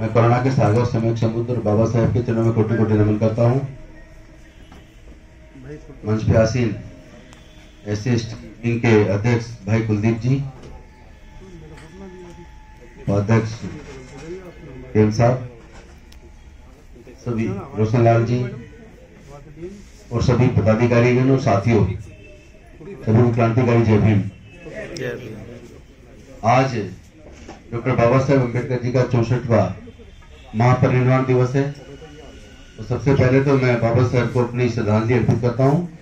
मैं कोरोना के सागर समय समुद्र, बाबा साहेब के चरणों में कोटि कोटि नमन करता हूँ। मंच पे आसीन एस सी के अध्यक्ष भाई कुलदीप जी, उपाध्यक्ष प्रेम साहब, सभी रोशन लाल जी, और सभी पदाधिकारीगण और साथियों, सभी क्रांतिकारी जय भीम। आज डॉक्टर बाबा साहेब अंबेडकर जी का चौसठवा महापरिनिर्वाण दिवस है। तो सबसे पहले तो मैं बाबा साहेब को अपनी श्रद्धांजलि अर्पित करता हूँ।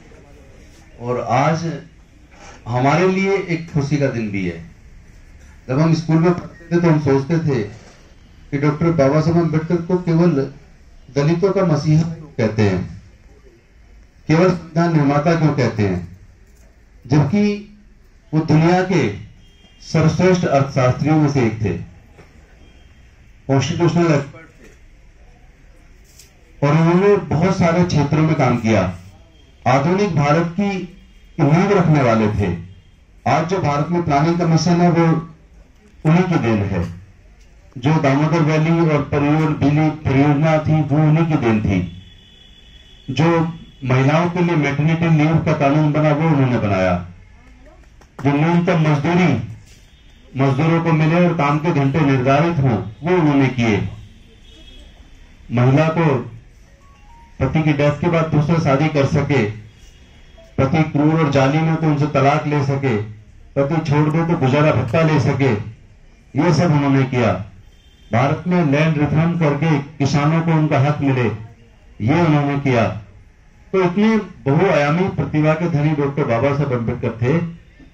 और आज हमारे लिए एक खुशी का दिन भी है। जब हम स्कूल में पढ़ते थे तो हम सोचते थे कि डॉक्टर बाबा साहेब अंबेडकर को केवल दलितों का मसीहा कहते हैं? केवल संविधान निर्माता क्यों कहते हैं? जबकि वो दुनिया के सर्वश्रेष्ठ अर्थशास्त्रियों में से एक थे। कॉन्स्टिट्यूशनल और उन्होंने बहुत सारे क्षेत्रों में काम किया। आधुनिक भारत की नींव रखने वाले थे। आज जो भारत में प्लानिंग कमीशन है, वो उन्हीं की देन है। जो दामोदर वैली और परियोजना बिजली परियोजना थी, वो उन्हीं की देन थी। जो महिलाओं के लिए मेटर्निटी लीव का कानून बना, वो उन्होंने बनाया। जो न्यूनतम मजदूरी मजदूरों को मिले और काम के घंटे निर्धारित हों, वो उन्होंने किए। महिला को पति की डेथ के बाद दूसरा शादी कर सके। पति क्रूर और जाली में तो उनसे तलाक ले सके। पति छोड़ दे तो गुजारा भत्ता ले सके। ये सब उन्होंने किया। भारत में लैंड रिफॉर्म करके किसानों को उनका हक मिले। ये उन्होंने किया। तो इतने बहुआयामी प्रतिभा के धनी डॉक्टर बाबा साहब अंबेडकर थे,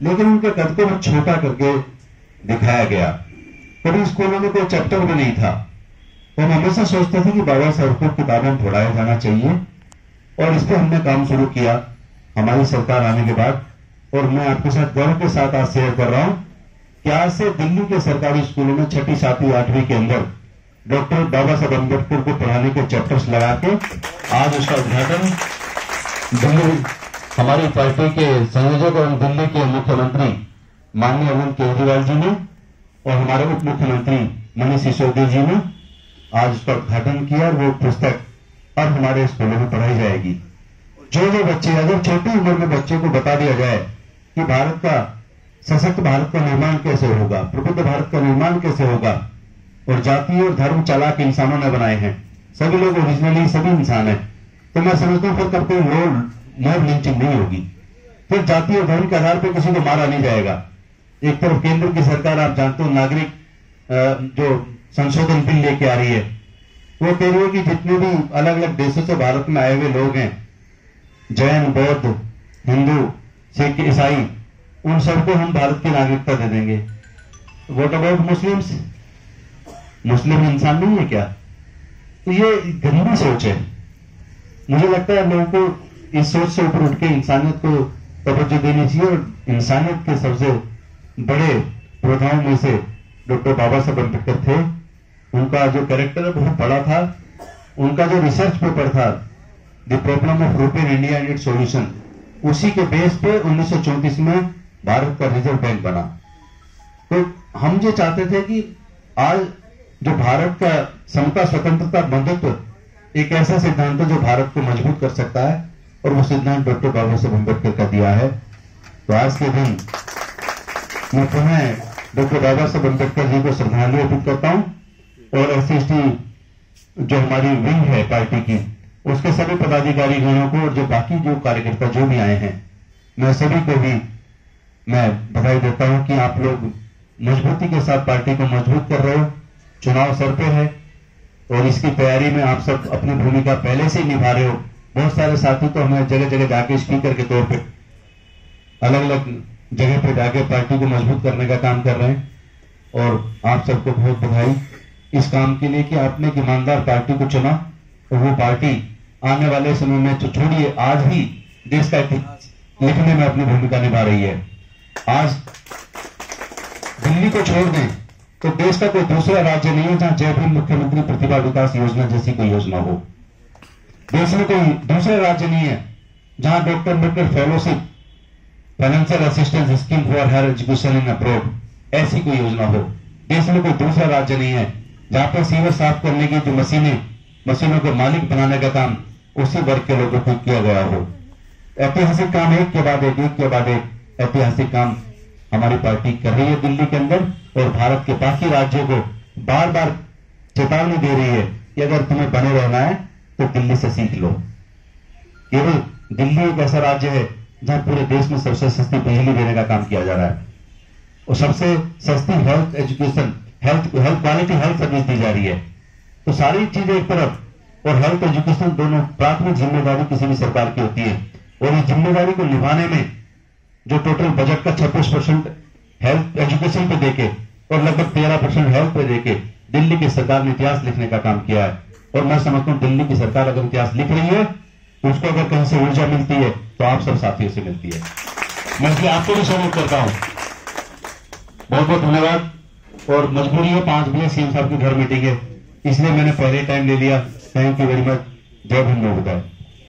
लेकिन उनके कद को छोटा करके दिखाया गया। कभी स्कूलों में कोई चैप्टर भी नहीं था। तो हम हमेशा सोचते थे कि बाबा साहब को किताबें पढ़ाया जाना चाहिए और इस पर हमने काम शुरू किया। हमारी सरकार आने के बाद, और मैं आपके साथ गर्व के साथ आज शेयर कर रहा हूँ कि आज से दिल्ली के सरकारी स्कूलों में छठी, सातवीं, आठवीं के अंदर डॉक्टर बाबा साहब अंबेडकर को पढ़ाने के चैप्टर्स लगा के आज उसका उद्घाटन दिल्ली, हमारी पार्टी के संयोजक और दिल्ली के मुख्यमंत्री माननीय अरविंद केजरीवाल जी ने और हमारे उप मुख्यमंत्री मनीष सिसोदिया जी ने आज उसका उद्घाटन किया और वो पुस्तक अब हमारे स्कूलों में पढ़ाई जाएगी। जो जो बच्चे, अगर छोटी उम्र में बच्चे को बता दिया जाए कि भारत का, सशक्त भारत का निर्माण कैसे होगा, प्रबुद्ध भारत का निर्माण कैसे होगा, और जाति और धर्म चालाक इंसानों ने बनाए हैं। सभी लोग ओरिजिनली सभी इंसान है। तो मैं समझता हूँ फिर कोई मोर मोर लिंचिंग नहीं होगी। फिर जाति और धर्म के आधार पर किसी को मारा नहीं जाएगा। एक तरफ़ केंद्र की सरकार, आप जानते हो, नागरिक जो संशोधन बिल लेके आ रही है, वो कह रही है कि जितने भी अलग अलग देशों से भारत में आए हुए लोग हैं, जैन, बौद्ध, हिंदू, सिख, ईसाई, उन सबको हम भारत की नागरिकता दे देंगे। वोट अबाउट मुस्लिम्स मुस्लिम इंसान नहीं है क्या? तो ये गंदी सोच है। मुझे लगता है लोगों को इस सोच से ऊपर उठ के इंसानियत को तवज्जो देनी चाहिए और इंसानियत के सबसे बड़े प्रथाओं में से डॉक्टर बाबा साहब अंबेडकर थे। उनका जो कैरेक्टर है, बहुत बड़ा था। उनका जो रिसर्च पेपर था the problem of European India and it solution उसी के बेस पे 1934 में भारत का रिज़र्व बैंक बना। तो हम जो चाहते थे कि आज जो भारत का समता स्वतंत्रता बंधुत्व, एक ऐसा सिद्धांत है जो भारत को मज़बूत कर सकता है, और वो सिद्धांत डॉक्टर बाबा साहब अंबेडकर का दिया है। तो आज के दिन मैं पुनः डॉक्टर बाबा साहब अंबेडकर जी को श्रद्धांजलि अर्पित करता हूँ। और एस जो हमारी विंग है पार्टी की, उसके सभी पदाधिकारी गणों को और जो बाकी जो कार्यकर्ता जो भी आए हैं, मैं सभी को भी मैं बधाई देता हूँ कि आप लोग मजबूती के साथ पार्टी को मज़बूत कर रहे हो। चुनाव सर पे है और इसकी तैयारी में आप सब अपनी भूमिका पहले से ही निभा रहे हो। बहुत सारे साथी तो हमें जगह जगह जाके स्पीकर के तौर पे अलग अलग जगह पे जाके पार्टी को मज़बूत करने का काम कर रहे हैं और आप सबको बहुत बधाई। इस काम के लिए कि आपने एक ईमानदार पार्टी को चुना और वो पार्टी आने वाले समय में तो छोड़िए, आज ही देश का लिखने में अपनी भूमिका निभा रही है। आज दिल्ली को छोड़ दें तो देश का कोई दूसरा राज्य नहीं है जहाँ जय भीम मुख्यमंत्री प्रतिभा विकास योजना जैसी कोई योजना हो। देश में कोई दूसरा राज्य नहीं है जहाँ doctor Ambedkar fellowship financial assistance scheme for higher education in abroad ऐसी कोई योजना हो। देश में कोई दूसरा राज्य नहीं है, जहाँ पर सीवर साफ़ करने की जो मशीनें, मशीनों को मालिक बनाने का काम, उसी वर्ग के लोगों को किया गया हो। ऐतिहासिक काम एक के बाद एक एक के बाद एक। ऐतिहासिक काम हमारी पार्टी कर रही है दिल्ली के अंदर और भारत के बाकी राज्यों को बार बार चेतावनी दे रही है कि अगर तुम्हें बने रहना है तो दिल्ली से सीख लो। केवल दिल्ली एक ऐसा राज्य है जहाँ पूरे देश में सबसे सस्ती बिजली देने का काम किया जा रहा है। और सबसे सस्ती health education health health quality health service दी जा रही है। तो सारी चीज़ें एक तरफ़, और हेल्थ एजुकेशन दोनों प्राथमिक ज़िम्मेदारी किसी भी सरकार की होती है। और इस ज़िम्मेदारी को निभाने में जो टोटल बजट का छब्बीस परसेंट हेल्थ एजुकेशन पे देके, और लगभग तेरह परसेंट हेल्थ पे देके दिल्ली की सरकार ने इतिहास लिखने का काम किया है। और मैं समझता हूँ दिल्ली की सरकार अगर इतिहास लिख रही है उसको अगर कहीं से ऊर्जा मिलती है तो आप सब साथियों से मिलती है। मैं इसलिए आपको भी सहयोग करता हूँ। बहुत बहुत धन्यवाद। और मजबूरी हो, पाँच बजे सीएम साहब की घर मीटिंग है। इसलिए मैंने पहले टाइम ले लिया। थैंक यू वेरी मच जय हिंद बताया